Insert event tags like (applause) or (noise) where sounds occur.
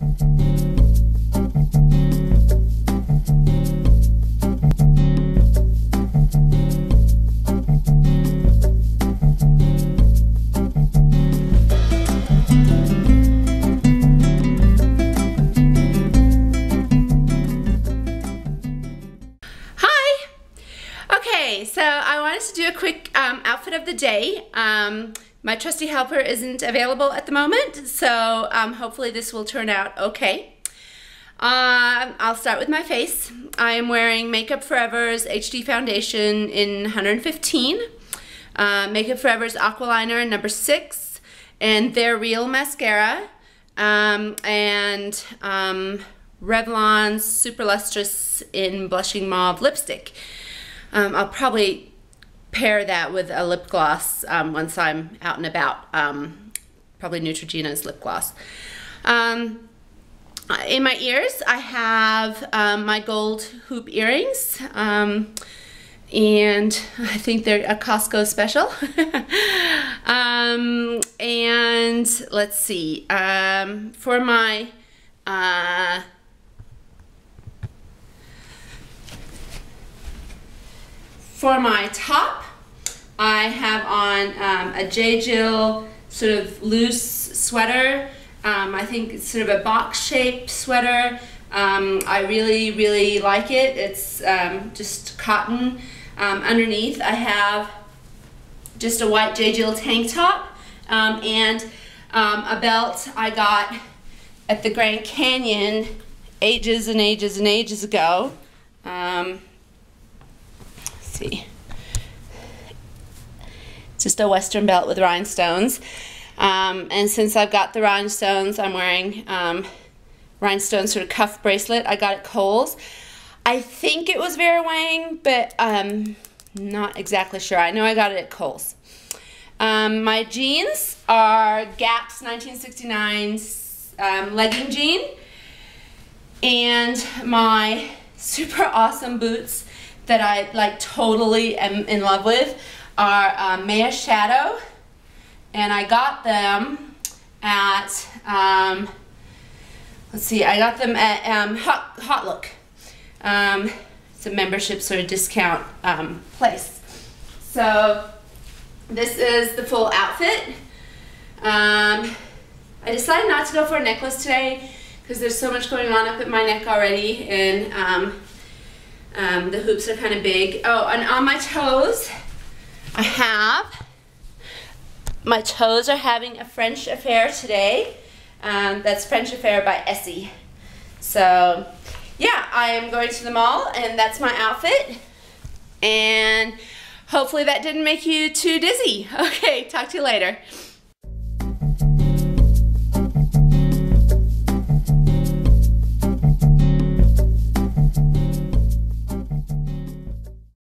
Thank you. So I wanted to do a quick um, outfit of the day. Um, my trusty helper isn't available at the moment, so um, hopefully this will turn out okay. Uh, I'll start with my face. I am wearing Makeup For Ever's HD Foundation in 115, uh, Makeup For Ever's Aqualiner in number 6, and their Real Mascara, um, and um, Revlon's Super Lustrous in Blushing Mauve Lipstick. Um, I'll probably pair that with a lip gloss um, once I'm out and about. Um, probably Neutrogena's lip gloss. Um, in my ears, I have um, my gold hoop earrings. Um, and I think they're a Costco special. (laughs) and let's see, for my uh, For my top, I have on um, a J. Jill sort of loose sweater. Um, I think it's sort of a box-shaped sweater. Um, I really, really like it. It's um, just cotton. Um, underneath, I have just a white J. Jill tank top um, and a belt I got at the Grand Canyon ages and ages and ages ago. See. Just a western belt with rhinestones. Um, and since I've got the rhinestones, I'm wearing um, rhinestone sort of cuff bracelet. I got at Kohl's. I think it was Vera Wang, but um, not exactly sure. I know I got it at Kohl's. Um, my jeans are Gap's 1969 um, legging jean. And my super awesome boots that I like totally am in love with are um, Maya Shadow, and I got them at, um, let's see, I got them at um, Haute, Haute Look. Um, it's a membership sort of discount um, place. So this is the full outfit. Um, I decided not to go for a necklace today because there's so much going on up at my neck already and um, um, the hoops are kind of big. Oh, and on my toes, I have, my toes are having a French affair today. Um, that's French Affair by Essie. So, yeah, I am going to the mall, and that's my outfit. And hopefully that didn't make you too dizzy. (laughs) Okay, talk to you later.